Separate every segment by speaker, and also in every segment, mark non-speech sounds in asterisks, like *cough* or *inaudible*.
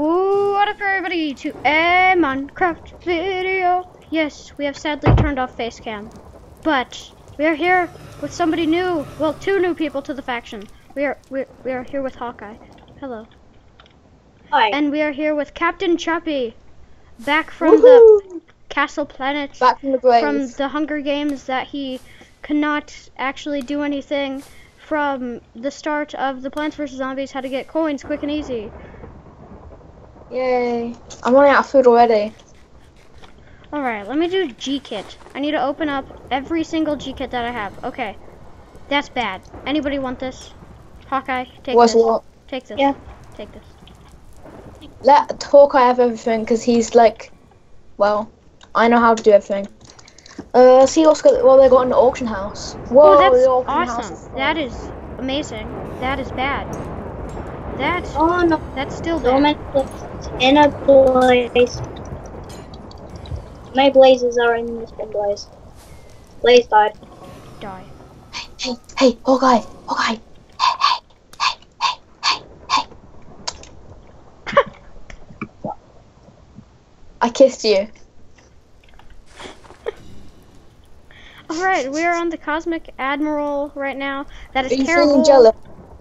Speaker 1: Ooh, what up everybody to a Minecraft video. Yes, we have sadly turned off Facecam, but we are here with somebody new. Well, two new people to the faction. We are we, we are here with Hawkeye. Hello.
Speaker 2: Hi.
Speaker 1: And we are here with Captain Chirpy, back from the Castle Planet,
Speaker 3: Back from the grave.
Speaker 1: from the Hunger Games that he could not actually do anything from the start of the Plants vs Zombies. How to get coins quick and easy.
Speaker 3: Yay. I'm running out of food already.
Speaker 1: Alright, let me do G-Kit. I need to open up every single G-Kit that I have. Okay. That's bad. Anybody want this? Hawkeye, take
Speaker 3: What's
Speaker 1: this.
Speaker 3: what?
Speaker 1: Take this.
Speaker 2: Yeah.
Speaker 1: Take this.
Speaker 3: Let Hawkeye have everything because he's like, well, I know how to do everything. Uh, see what's got, what they got in the auction house. Whoa,
Speaker 1: oh, that's
Speaker 3: the auction house
Speaker 1: awesome.
Speaker 3: is
Speaker 1: That is amazing. That is bad. That,
Speaker 2: Oh no,
Speaker 1: that's still
Speaker 2: so
Speaker 1: bad.
Speaker 2: Many in a blaze. My blazes are in this one blaze. Blaze died.
Speaker 1: Die.
Speaker 3: Hey, hey, Hawkeye, Hawkeye. Hey, hey, hey, hey, hey, hey. *laughs* I kissed you. *laughs*
Speaker 1: Alright, we are on the Cosmic Admiral right now. That is
Speaker 3: Are you
Speaker 1: terrible.
Speaker 3: feeling jealous?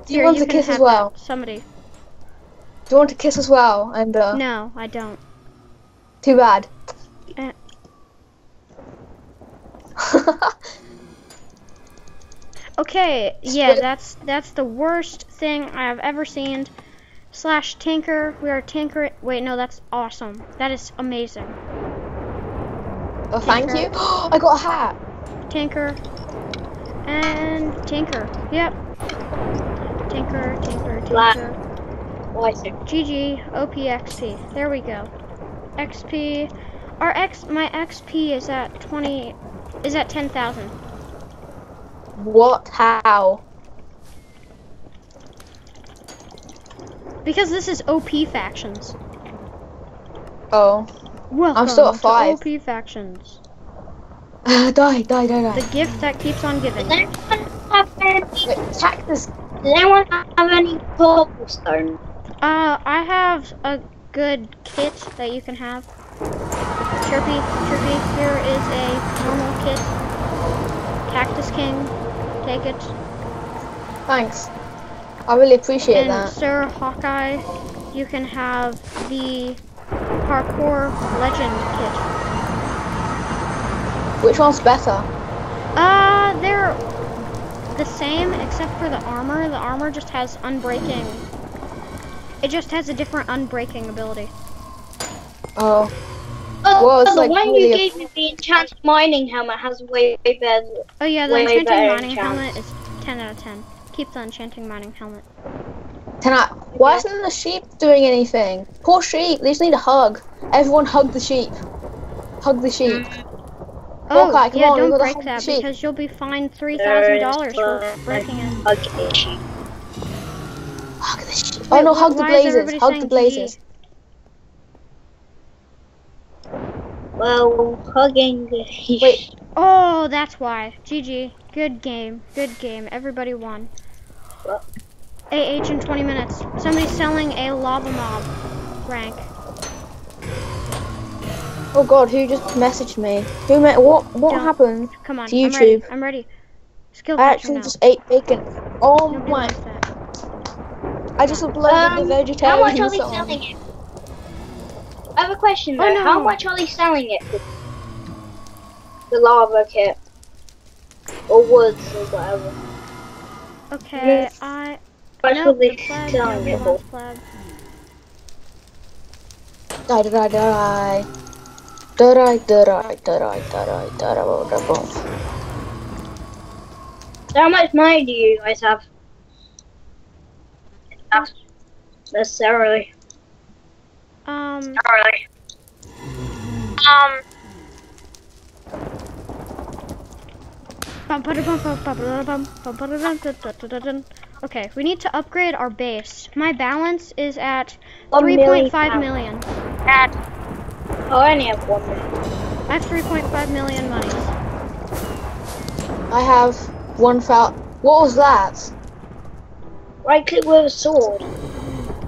Speaker 3: Do you
Speaker 1: Here,
Speaker 3: want
Speaker 1: you
Speaker 3: to kiss as well?
Speaker 1: Somebody.
Speaker 3: Do you want to kiss as well? And uh,
Speaker 1: No, I don't.
Speaker 3: too bad.
Speaker 1: Eh. *laughs* Okay, yeah, that's that's the worst thing I have ever seen. Slash tanker, we are tanker. Wait, no, that's awesome. That is amazing.
Speaker 3: oh, thank you. *gasps* I got a hat.
Speaker 1: Tanker and tanker. Yep. Tanker, tanker,
Speaker 2: Flat.
Speaker 1: tanker. GG, OPXP. There we go. XP. Our X, my XP is at 20, is at 10,000.
Speaker 3: What? How?
Speaker 1: Because this is OP factions.
Speaker 3: Oh.
Speaker 1: Welcome I'm
Speaker 3: still at five.
Speaker 1: OP factions. *sighs*
Speaker 3: die, die, die, die.
Speaker 1: The gift that keeps on giving.
Speaker 2: Does anyone have any?
Speaker 3: Wait.
Speaker 2: Does anyone have any cobblestone?
Speaker 1: Uh, I have a good kit that you can have. Chirpy, Chirpy, here is a normal kit. Cactus King, take it.
Speaker 3: Thanks. I really appreciate
Speaker 1: and
Speaker 3: that.
Speaker 1: Sir Hawkeye, you can have the Parkour Legend kit.
Speaker 3: Which one's better?
Speaker 1: Uh, they're the same except for the armor. The armor just has unbreaking. It just has a different unbreaking ability.
Speaker 3: Oh.
Speaker 2: Oh,
Speaker 3: Well, it's
Speaker 2: the
Speaker 3: like
Speaker 2: one
Speaker 3: really
Speaker 2: you gave me, the enchanted mining helmet, has way better.
Speaker 1: Oh yeah, the
Speaker 2: Way
Speaker 1: enchanting mining
Speaker 2: chance.
Speaker 1: helmet is 10 out of 10. Keep the enchanting mining helmet.
Speaker 3: Can I? Why isn't the sheep doing anything? Poor sheep. They just need a hug. Everyone hug the sheep. Hug the sheep.
Speaker 1: Oh,
Speaker 3: Hawkeye, come oh,
Speaker 1: yeah,
Speaker 3: on,
Speaker 1: don't
Speaker 3: gotta
Speaker 1: break that
Speaker 3: sheep.
Speaker 1: because you'll be fined $3,000 for
Speaker 2: There's
Speaker 1: breaking it.
Speaker 2: Okay.
Speaker 3: Hug the sheep. Oh no, hug the blazes. Hug the blazes.
Speaker 2: Well, hugging
Speaker 3: Wait.
Speaker 1: Oh, that's why. GG. Good game. Good game. Everybody won.
Speaker 2: Well.
Speaker 1: AH in 20 minutes. Somebody's selling a lava mob rank.
Speaker 3: Oh god, who just messaged me? Who met? What? What
Speaker 1: Don't.
Speaker 3: happened?
Speaker 1: Come on.
Speaker 3: To
Speaker 1: I'm ready.
Speaker 3: YouTube.
Speaker 1: I'm ready. Skill
Speaker 3: I actually
Speaker 1: now.
Speaker 3: just ate bacon. Oh
Speaker 1: Nobody
Speaker 3: my! I just uploaded
Speaker 2: um,
Speaker 3: the vegetarian How
Speaker 2: much are they selling it? I have a question though.
Speaker 1: Oh, no.
Speaker 2: How much are they selling it? The lava kit. Or woods or whatever.
Speaker 1: Okay,
Speaker 2: yes.
Speaker 1: I...
Speaker 2: How much are they selling it for?
Speaker 3: Die, die, die. Die, die, die, die, die, die, die,
Speaker 2: How much money do you guys have? Necessarily.
Speaker 1: Um.
Speaker 2: Necessarily. Um.
Speaker 1: Okay, we need to upgrade our base. My balance is at 3.5 million.
Speaker 2: At oh, I need one. Million.
Speaker 1: I have 3.5 million monies.
Speaker 3: I have one one thousand. What was that?
Speaker 2: Right click with a sword.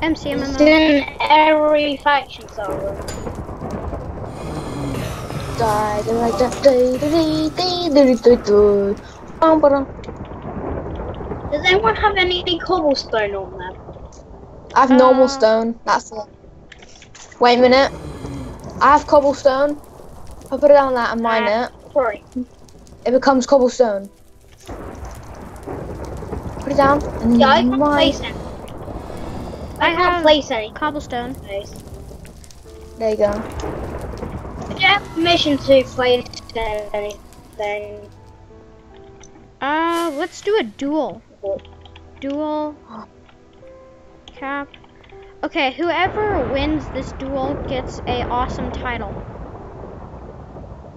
Speaker 1: MCMMO.
Speaker 2: Then every faction
Speaker 3: so.
Speaker 2: Does anyone have any cobblestone on them?
Speaker 3: I have
Speaker 1: uh, normal
Speaker 3: stone. That's it. Wait a minute. I have cobblestone. I put it on that and mine
Speaker 2: uh,
Speaker 3: it.
Speaker 2: Sorry.
Speaker 3: It becomes cobblestone. Put it down and
Speaker 2: Yeah, I can't
Speaker 3: mine.
Speaker 2: place any. I,
Speaker 1: I
Speaker 2: can't
Speaker 1: have
Speaker 2: place any.
Speaker 1: Cobblestone.
Speaker 2: Place.
Speaker 3: There you go.
Speaker 2: Do you have permission to place anything?
Speaker 1: Uh, let's do a duel. Duel. Cap. Okay, whoever wins this duel gets a awesome title.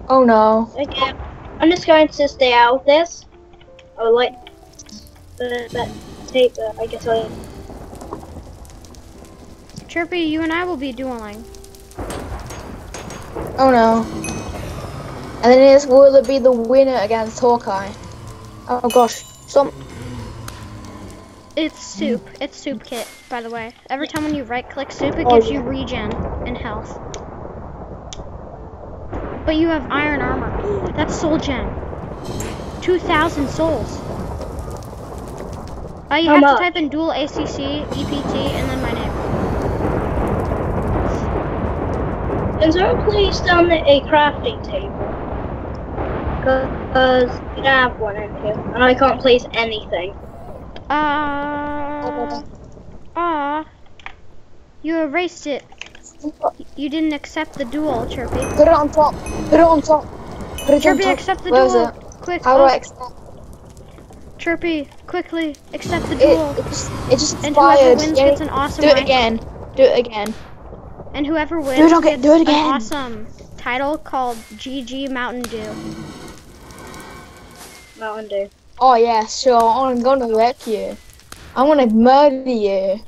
Speaker 3: Oh no.
Speaker 2: Okay. I'm just going to stay out of this. I would like the that tape, but I guess I.
Speaker 1: Chirpy, you and I will be dueling.
Speaker 3: Oh no. And then it's will it be the winner against Hawkeye? Oh gosh. Stop.
Speaker 1: It's soup. It's soup kit, by the way. Every time when you right click soup, it
Speaker 3: Oh,
Speaker 1: gives you regen and health. But you have iron armor. That's soul gen. 2,000 souls. Uh, you
Speaker 2: How
Speaker 1: have
Speaker 2: much?
Speaker 1: to type in dual ACC, EPT, and then my name.
Speaker 2: Can someone please down a crafting table? Because we don't have one in here, and I can't place anything.
Speaker 1: Uh, ah, you erased it. You didn't accept the duel, Chirpy.
Speaker 3: Put it on top. Put it on top. Put it on
Speaker 1: Chirpy,
Speaker 3: top.
Speaker 1: accept the
Speaker 3: Where is
Speaker 1: duel.
Speaker 3: it?
Speaker 1: Quick.
Speaker 3: How do
Speaker 1: oh,
Speaker 3: I accept?
Speaker 1: Chirpy, quickly, accept the duel.
Speaker 3: it just it just
Speaker 1: And whoever
Speaker 3: expired.
Speaker 1: wins
Speaker 3: Yeah,
Speaker 1: gets an awesome
Speaker 3: Do it
Speaker 1: rank.
Speaker 3: again. Do it again.
Speaker 1: And whoever wins do
Speaker 3: it again,
Speaker 1: gets
Speaker 3: do it
Speaker 1: an
Speaker 3: again.
Speaker 1: awesome title called GG Mountain Dew.
Speaker 2: Mountain Dew.
Speaker 3: Oh yeah, sure. I'm gonna wreck you. I'm gonna murder you.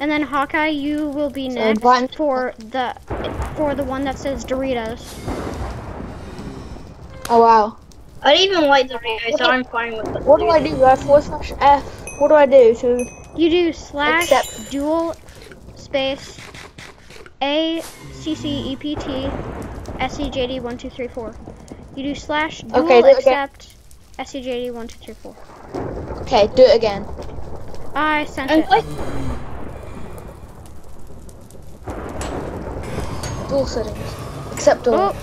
Speaker 1: And then Hawkeye, you will be
Speaker 3: So
Speaker 1: next
Speaker 3: button-
Speaker 1: for the for the one that says Doritos.
Speaker 3: Oh wow.
Speaker 2: I don't even like the video, so I'm fine with it.
Speaker 3: What do I do? I forward slash F? What do I do to?
Speaker 1: You do slash
Speaker 3: Accept.
Speaker 1: dual space A C C E P T S E J D one two three four. You do slash dual
Speaker 3: Okay, do
Speaker 1: accept S E J D one two three four.
Speaker 3: Okay, do it again.
Speaker 1: I sent
Speaker 2: And
Speaker 1: it.
Speaker 3: Dual settings. Accept dual.
Speaker 1: Oh,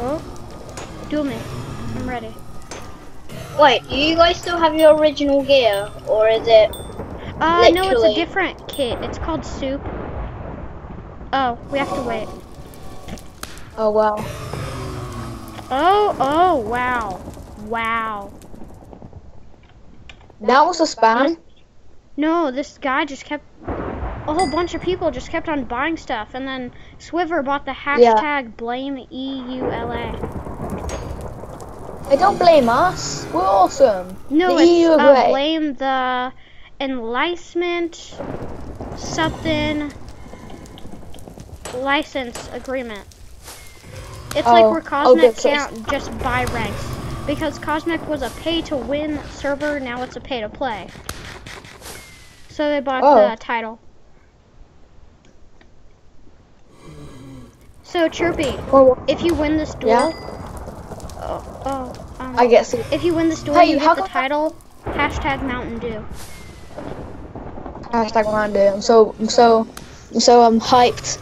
Speaker 1: oh, duel me. I'm ready.
Speaker 2: Wait, do you guys still have your original gear, or is it?
Speaker 1: Uh, no, it's a different kit. It's called soup. Oh, we have to wait.
Speaker 3: Oh wow.
Speaker 1: Oh, oh, wow. Wow.
Speaker 3: That was a spam.
Speaker 1: No, this guy just kept. A whole bunch of people just kept on buying stuff, and then Swiver bought the
Speaker 3: Yeah.
Speaker 1: hashtag blame EULA.
Speaker 3: Hey, don't blame us. We're awesome.
Speaker 1: No,
Speaker 3: The
Speaker 1: it's uh, blame the enlicement something license agreement. It's like
Speaker 3: Oh,
Speaker 1: where
Speaker 3: oh,
Speaker 1: Cosmic can't just buy ranks. Because Cosmic was a pay to win server, now it's a pay to play. So they bought
Speaker 3: Oh.
Speaker 1: the title. So Chirpy,
Speaker 3: Oh,
Speaker 1: if you win this duel,
Speaker 3: Yeah.
Speaker 1: Oh, oh, um,
Speaker 3: I guess.
Speaker 1: if you win this duel,
Speaker 3: Hey,
Speaker 1: you
Speaker 3: how
Speaker 1: get the title hashtag Mountain Dew.
Speaker 3: Hashtag around it. I'm so, I'm so, I'm so I'm hyped.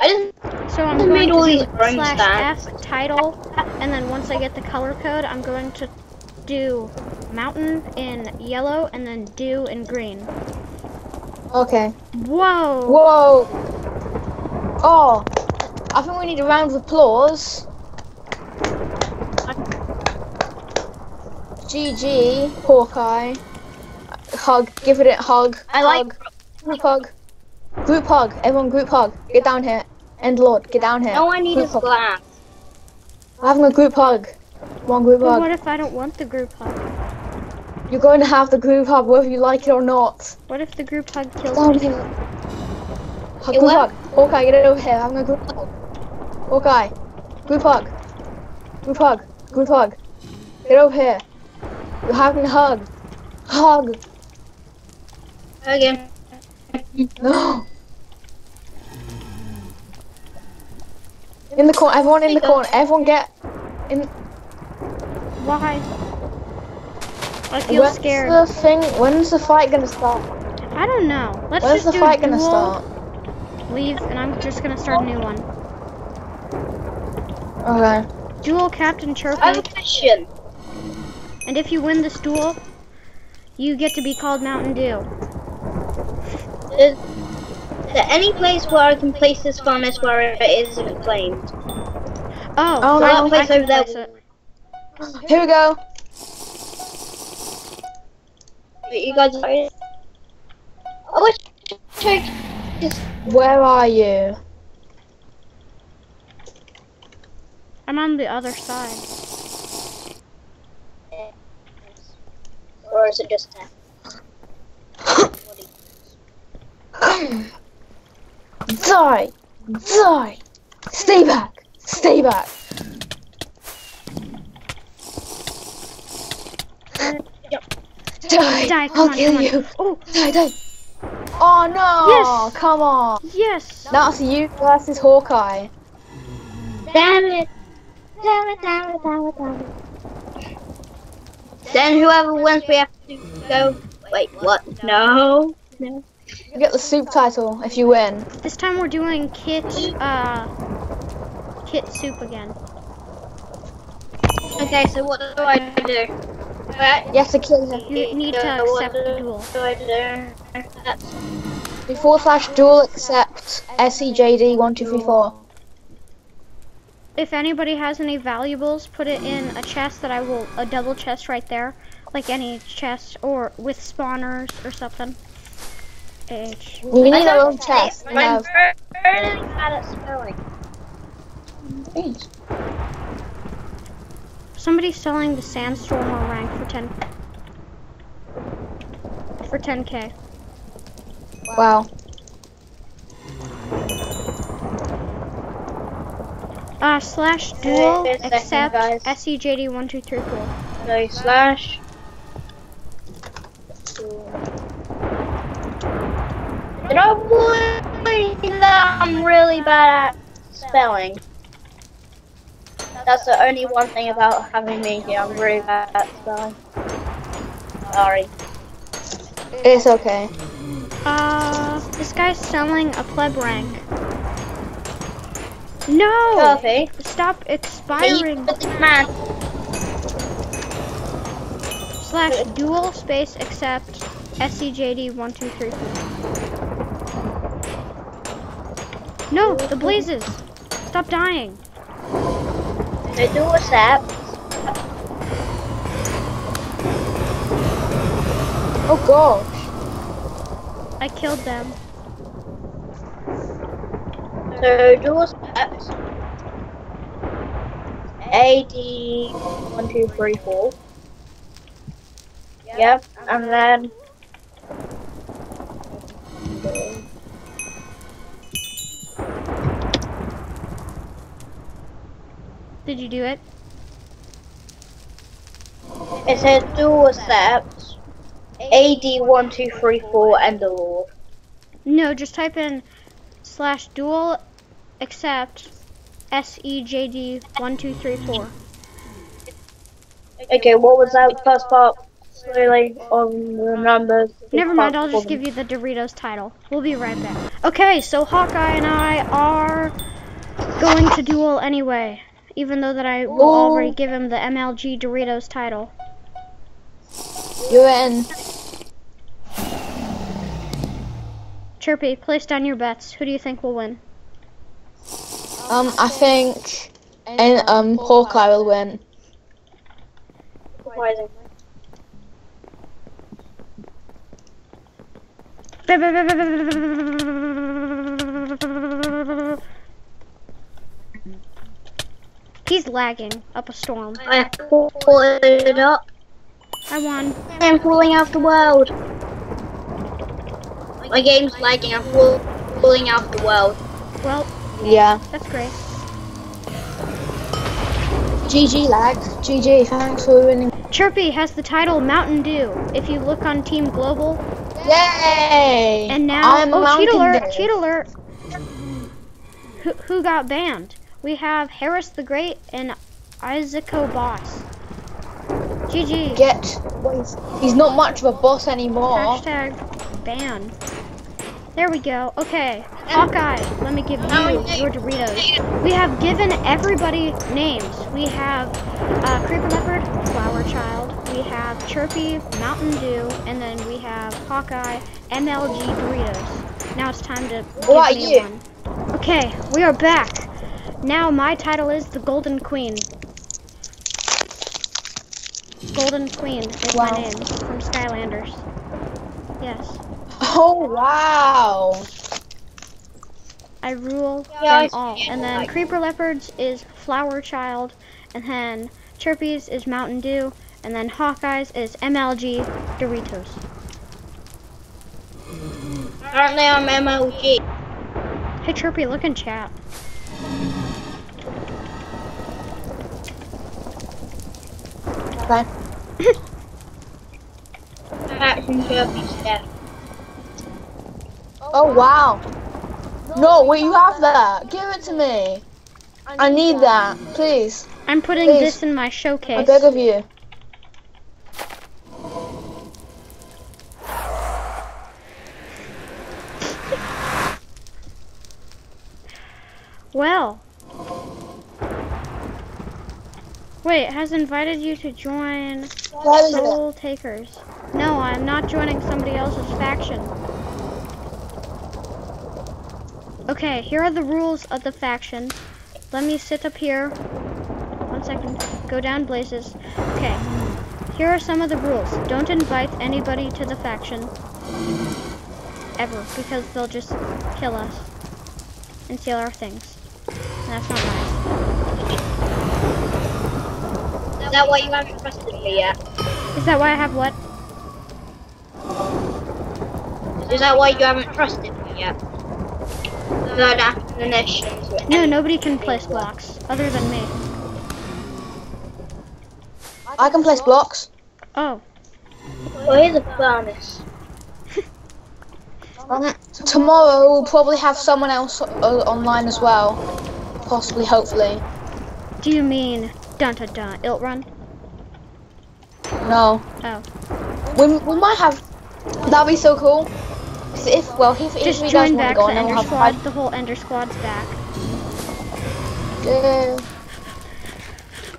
Speaker 2: I didn't.
Speaker 1: So I'm
Speaker 2: Who
Speaker 1: going
Speaker 2: made all these
Speaker 1: do slash
Speaker 2: stacks?
Speaker 1: F title, and then once I get the color code, I'm going to do mountain in yellow and then dew in green.
Speaker 3: Okay.
Speaker 1: Whoa!
Speaker 3: Whoa. Oh, I think we need a round of applause. GG, Hawkeye. Hug, give it a hug.
Speaker 2: I like.
Speaker 3: hug. Group hug. Group hug. Everyone group hug. Get down here. End Lord, get down here.
Speaker 2: All I need
Speaker 3: Group
Speaker 2: is
Speaker 3: hug.
Speaker 2: glass.
Speaker 3: We're having a group hug. One group
Speaker 1: But
Speaker 3: hug.
Speaker 1: what if I don't want the group hug?
Speaker 3: You're going to have the group hug whether you like it or not.
Speaker 1: What if the group hug kills
Speaker 3: Down
Speaker 1: me?
Speaker 3: Hug, group hug. Hawkeye, get it over here. Having a group hug. Hawkeye. Group hug. Group hug. Group hug. Get over here. You're having a hug. Hug.
Speaker 2: Again.
Speaker 3: No. In the corner, everyone in the corner, everyone get in.
Speaker 1: Why? I feel
Speaker 3: When's
Speaker 1: scared.
Speaker 3: the thing? When's the fight gonna start?
Speaker 1: I don't know. Let's
Speaker 3: When's
Speaker 1: just
Speaker 3: the
Speaker 1: do
Speaker 3: fight
Speaker 1: a
Speaker 3: gonna start?
Speaker 1: leave, and I'm just gonna start a new one.
Speaker 3: Okay.
Speaker 1: Duel Captain
Speaker 2: I have a question.
Speaker 1: and if you win this duel, you get to be called Mountain Dew.
Speaker 2: Uh, is there any place where I can place this furnace where it isn't flamed?
Speaker 1: Oh,
Speaker 3: Oh,
Speaker 1: I,
Speaker 3: no.
Speaker 2: Place
Speaker 1: can
Speaker 2: over there.
Speaker 1: place it.
Speaker 3: Here we go.
Speaker 2: But you guys are. I wish I could just.
Speaker 3: Where are you?
Speaker 1: I'm on the other side.
Speaker 2: Or is it just that?
Speaker 3: Die! Die! Stay back! Stay back! Die!
Speaker 1: Die,
Speaker 3: I'll
Speaker 1: on,
Speaker 3: kill you!
Speaker 1: Oh,
Speaker 3: Die, die! Oh no!
Speaker 1: Yes!
Speaker 3: Come on!
Speaker 1: yes!
Speaker 3: That's it's you versus Hawkeye.
Speaker 2: Damn it! Then whoever wins, we have to go. Wait, what? No. No.
Speaker 3: You get the soup title if you win.
Speaker 1: This time we're doing kit, uh, kit soup again.
Speaker 2: Okay, so what do I do? Right.
Speaker 3: You have to kill him.
Speaker 1: You need to
Speaker 2: So
Speaker 1: accept the duel.
Speaker 2: do I do? That's
Speaker 3: slash duel accept E SEJD1234.
Speaker 1: If anybody has any valuables, put it in a chest that I will, a double chest right there. Like any chest, or with spawners or something. H.
Speaker 3: We need
Speaker 2: a
Speaker 3: our
Speaker 2: don't
Speaker 3: own
Speaker 2: say,
Speaker 3: chest.
Speaker 2: I'm
Speaker 3: have.
Speaker 2: very bad at spelling.
Speaker 1: Somebody's selling the Sandstormer rank for 10. For 10k.
Speaker 3: Wow.
Speaker 1: Uh, slash dual
Speaker 2: Wait a second,
Speaker 1: accept
Speaker 2: guys.
Speaker 1: SEJD1234.
Speaker 2: So slash. You know? I'm really bad at spelling. That's the only one thing about having me here. I'm really bad at spelling. Sorry.
Speaker 3: It's okay.
Speaker 1: Uh, this guy's selling a pleb rank. No! Stop expiring.
Speaker 2: Man.
Speaker 1: Slash dual space accept SCJD1234. No, the blazes! Stop dying.
Speaker 2: They do accept.
Speaker 3: Oh gosh.
Speaker 1: I killed them.
Speaker 2: So do accept. AD one two three four. Yep, and then
Speaker 1: Did you do it?
Speaker 2: it says dual accept. AD one two three four Enderlord.
Speaker 1: No, just type in slash dual accept SEJD1234.
Speaker 2: Okay, what was that first part? Slowly on the numbers.
Speaker 1: Never mind, I'll just give you the Doritos title. We'll be right back. Okay, so Hawkeye and I are going to duel anyway, even though that I will
Speaker 3: Ooh.
Speaker 1: already give him the MLG Doritos title.
Speaker 3: You're in.
Speaker 1: Chirpy, place down your bets. Who do you think will win?
Speaker 3: Um, I think, and um, Hawkeye will win.
Speaker 2: Surprising.
Speaker 1: He's lagging up a storm.
Speaker 2: I pulled it up.
Speaker 1: I won.
Speaker 2: I'm pulling out the world. My game's lagging. I'm pulling out the world.
Speaker 1: Well,
Speaker 3: Yeah.
Speaker 1: that's great.
Speaker 3: GG lag. GG. Thanks for winning.
Speaker 1: Chirpy has the title Mountain Dew. If you look on Team Global,
Speaker 3: Yay!
Speaker 1: and now
Speaker 3: I'm
Speaker 1: oh cheat alert!
Speaker 3: Dew.
Speaker 1: Cheat alert! Who who got banned? We have Harris the Great and Isaaco Boss. GG.
Speaker 3: Get. well, he's- He's not much of a boss anymore.
Speaker 1: Hashtag ban. There we go. Okay, Hawkeye, let me give you your Doritos. We have given everybody names. We have uh, Creeper Leopard, Flower Child. We have Chirpy, Mountain Dew, and then we have Hawkeye, MLG Doritos. Now it's time to give me
Speaker 3: you?
Speaker 1: one. Okay, we are back. Now my title is the Golden Queen. Golden Queen is
Speaker 3: Wow.
Speaker 1: my name from Skylanders. Yes.
Speaker 3: Oh wow!
Speaker 1: I rule
Speaker 2: Yeah,
Speaker 1: them
Speaker 2: see
Speaker 1: all. And then
Speaker 2: Like-
Speaker 1: Creeper Leopards is Flower Child, and then Chirpies is Mountain Dew, and then Hawkeyes is MLG Doritos.
Speaker 2: Apparently I'm MLG.
Speaker 1: Hey Chirpy, look in chat.
Speaker 3: Okay.
Speaker 2: Action Kirby's death.
Speaker 3: Oh wow! No, wait, you have that. Give it to me. I need that, please.
Speaker 1: I'm putting
Speaker 3: Please.
Speaker 1: this in my showcase.
Speaker 3: I beg of you.
Speaker 1: Well. Wait, it has invited you to join
Speaker 3: What is it?
Speaker 1: Soul Takers. No, I'm not joining somebody else's faction. Okay, here are the rules of the faction. Let me sit up here. One second. Go down, Blazes. Okay. Here are some of the rules. Don't invite anybody to the faction. Ever, because they'll just kill us and steal our things. And that's not nice.
Speaker 2: Is that why you haven't trusted me yet?
Speaker 1: Is that why I have what?
Speaker 2: Is that why you haven't trusted me yet? Third admonition
Speaker 1: No, nobody can place blocks other than me.
Speaker 3: I can place blocks.
Speaker 1: Oh,
Speaker 2: Well, here's a furnace.
Speaker 3: Um, tomorrow we'll probably have someone else online as well. Possibly, hopefully.
Speaker 1: do you mean dun dun dun? Ilt run?
Speaker 3: No.
Speaker 1: Oh,
Speaker 3: We, we might have. That'd be so cool. 'Cause if well, if, if
Speaker 1: just
Speaker 3: you guys
Speaker 1: join
Speaker 3: want
Speaker 1: back
Speaker 3: to go,
Speaker 1: the Ender Squad.
Speaker 3: five.
Speaker 1: The whole Ender Squad's back.
Speaker 3: Yeah.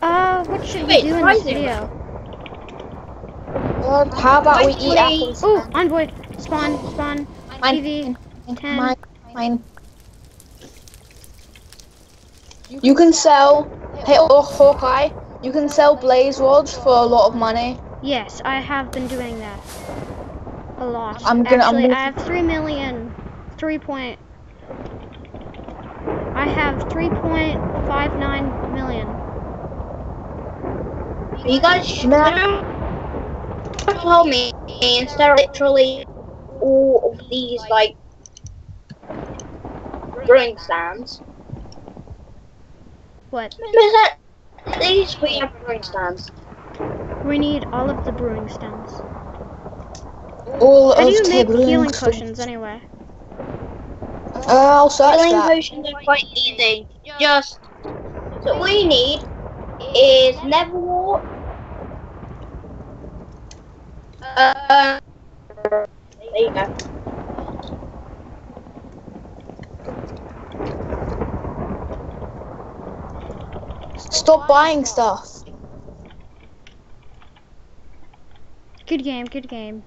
Speaker 1: Uh, what should we do in this video?
Speaker 3: Well, how about we eat apples?
Speaker 1: Ooh, envoy, spawn, spawn,
Speaker 3: Mine,
Speaker 1: TV, ten.
Speaker 3: mine, mine. You can sell, hey, oh, Hawkeye. You can sell blaze rods for a lot of money.
Speaker 1: Yes, I have been doing that. A lot.
Speaker 3: I'm gonna- I'm gonna-
Speaker 1: I have three million. Three point. I have 3.59 million.
Speaker 2: You guys should told me instead of literally all of these like brewing stands.
Speaker 1: What?
Speaker 2: Is that these we have brewing stands?
Speaker 1: We need all of the brewing stones.
Speaker 3: All
Speaker 1: How
Speaker 3: of
Speaker 1: do you make healing potions anyway?
Speaker 3: Uh, I'll search
Speaker 2: Healing
Speaker 3: that.
Speaker 2: potions are quite easy. Just so all we need is Nether Wart. Uh, there you go.
Speaker 3: Stop buying stuff.
Speaker 1: Good game, good game.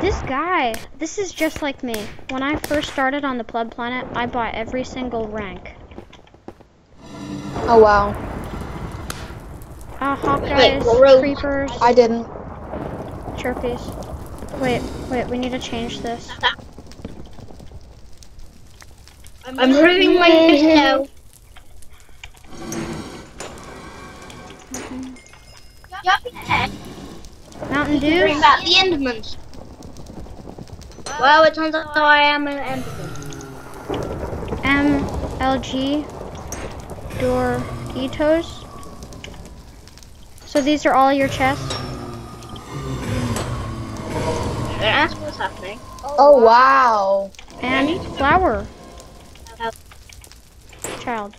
Speaker 1: This guy, this is just like me. When I first started on the Pleb Planet, I bought every single rank.
Speaker 3: Oh wow,
Speaker 1: Uh,
Speaker 2: Wait,
Speaker 1: Hawkeyes,
Speaker 2: what rogue?
Speaker 1: Creepers,
Speaker 3: I didn't.
Speaker 1: Chirpies. Wait, wait, we need to change this.
Speaker 2: I'm proving myself. Yeah,
Speaker 1: Mountain Dew?
Speaker 2: bring back the Endermans. Well, it turns out I am an Enderman.
Speaker 1: MLG Doritos. So these are all your chests?
Speaker 2: Don't ask what's happening.
Speaker 3: Oh wow.
Speaker 1: And flower. Child.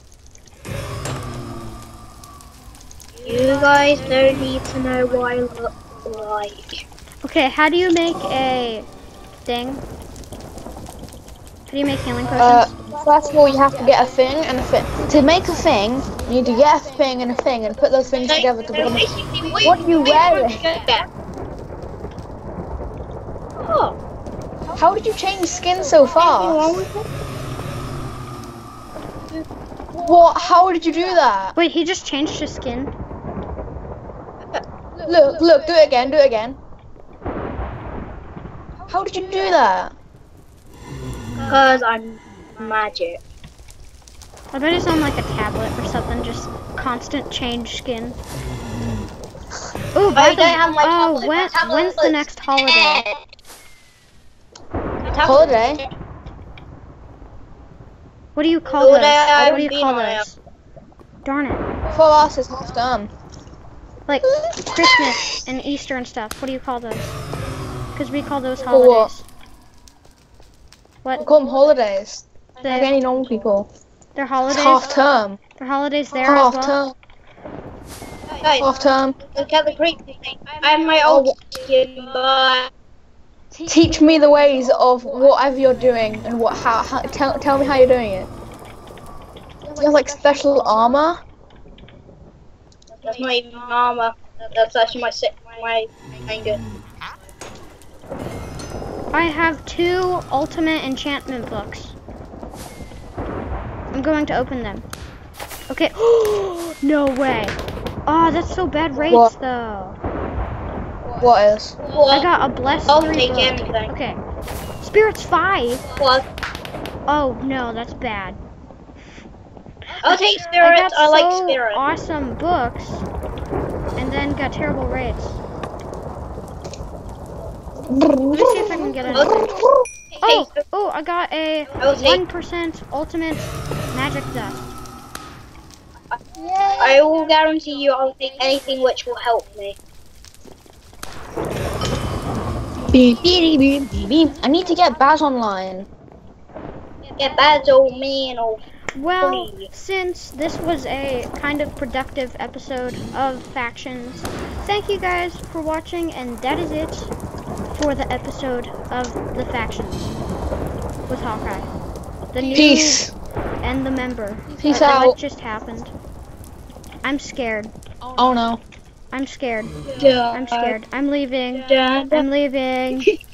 Speaker 2: You guys don't need to know why I look like.
Speaker 1: Okay, how do you make a thing? How do you make healing potions?
Speaker 3: Uh,
Speaker 1: potions?
Speaker 3: first of all, you have to get a thing and a thing. To make a thing, you need to get a thing and a thing and put those things
Speaker 2: So,
Speaker 3: together to become. A...
Speaker 2: basically,
Speaker 3: What are you wearing?
Speaker 2: Oh,
Speaker 3: How did you change skin so
Speaker 2: anything
Speaker 3: fast? What? How did you do that?
Speaker 1: Wait, he just changed his skin.
Speaker 3: Look, look, do it again, do it again. How did you do that?
Speaker 2: Because I'm magic.
Speaker 1: I bet it's on like a tablet or something, just constant change skin. Ooh, by
Speaker 2: I
Speaker 1: the
Speaker 2: don't have my
Speaker 1: oh,
Speaker 2: tablet.
Speaker 1: when,
Speaker 2: My tablet
Speaker 1: when's the next holiday?
Speaker 3: Holiday?
Speaker 1: What do you call
Speaker 2: Holiday,
Speaker 1: those?
Speaker 2: I
Speaker 1: What do you
Speaker 2: haven't
Speaker 1: call
Speaker 2: been
Speaker 1: those? Darn it.
Speaker 3: For us, it's half done.
Speaker 1: Like *laughs* Christmas and Easter and stuff. What do you call those? Because we call those
Speaker 3: For what?
Speaker 1: holidays.
Speaker 3: We
Speaker 1: What?
Speaker 3: call them holidays. Like
Speaker 1: They,
Speaker 3: any normal people.
Speaker 1: they're holidays.
Speaker 3: It's
Speaker 1: holidays.
Speaker 3: half term.
Speaker 1: They're holidays there
Speaker 3: Half
Speaker 1: as well.
Speaker 3: term.
Speaker 2: Guys,
Speaker 3: Half term.
Speaker 2: look at the great thing. I'm my
Speaker 3: Oh,
Speaker 2: old skin, but
Speaker 3: Teach me the ways of whatever you're doing and what how, how tell tell me how you're doing it. Do you have like special armor?
Speaker 2: that's not even armor. That's actually my si- my anger.
Speaker 1: I have two ultimate enchantment books. I'm going to open them. Okay. *gasps* no way. Oh, that's so bad rates though.
Speaker 3: What?
Speaker 1: though.
Speaker 3: What is?
Speaker 1: I got a blessed
Speaker 2: I'll
Speaker 1: three
Speaker 2: take
Speaker 1: book.
Speaker 2: anything.
Speaker 1: Okay. Spirits five.
Speaker 2: Well,
Speaker 1: Oh no, that's bad.
Speaker 2: Oh, I'll take
Speaker 1: I
Speaker 2: spirits.
Speaker 1: got
Speaker 2: I, like
Speaker 1: so
Speaker 2: spirits.
Speaker 1: awesome books, and then got terrible rates. Let me see if I can get anything. Oh, oh, I got a
Speaker 2: I'll take-
Speaker 1: one percent ultimate magic dust.
Speaker 2: I will guarantee you I'll take anything which will help me.
Speaker 3: Beep, beep, beep, beep, beep. I need to get Baz online.
Speaker 2: Get bad old me and old.
Speaker 1: Well,
Speaker 2: Please.
Speaker 1: since this was a kind of productive episode of factions, thank you guys for watching, and that is it for the episode of the factions with Hawkeye. The new
Speaker 3: Peace.
Speaker 1: and the member.
Speaker 3: Peace out.
Speaker 1: just happened. I'm scared.
Speaker 3: Oh no.
Speaker 1: I'm scared.
Speaker 2: Yeah.
Speaker 1: I'm scared. I'm leaving.
Speaker 2: Dad.
Speaker 1: I'm leaving. *laughs*